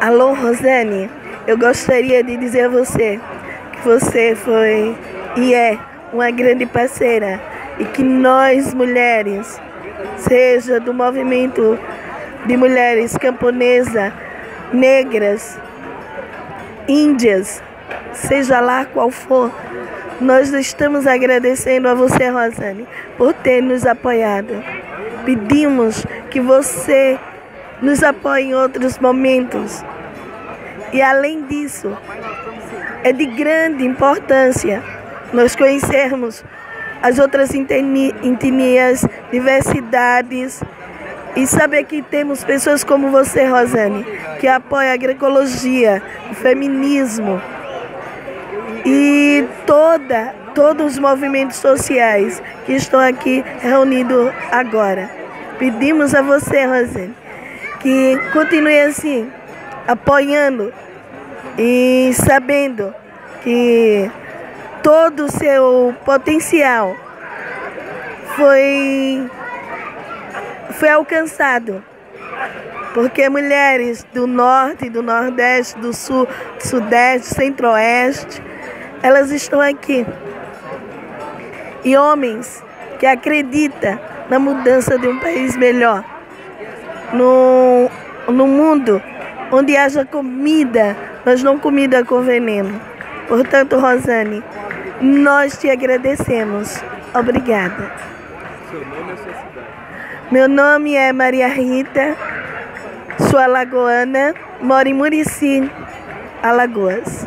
Alô, Rosane, eu gostaria de dizer a você que você foi e é uma grande parceira e que nós mulheres, seja do movimento de mulheres camponesa, negras, índias, seja lá qual for, nós estamos agradecendo a você, Rosane, por ter nos apoiado. Pedimos que você nos apoie em outros momentos. E além disso, é de grande importância nós conhecermos as outras etnias, diversidades e saber que temos pessoas como você, Rosane, que apoia a agroecologia, o feminismo e toda, todos os movimentos sociais que estão aqui reunidos agora. Pedimos a você, Rosane, que continue assim, apoiando e sabendo que todo o seu potencial foi, foi alcançado. Porque mulheres do norte, do nordeste, do sul, do sudeste, centro-oeste, elas estão aqui. E homens que acreditam na mudança de um país melhor no, no mundo onde haja comida, mas não comida com veneno. Portanto, Rosane, nós te agradecemos. Obrigada. Seu nome e sua cidade? Meu nome é Maria Rita, sou alagoana, moro em Murici, Alagoas.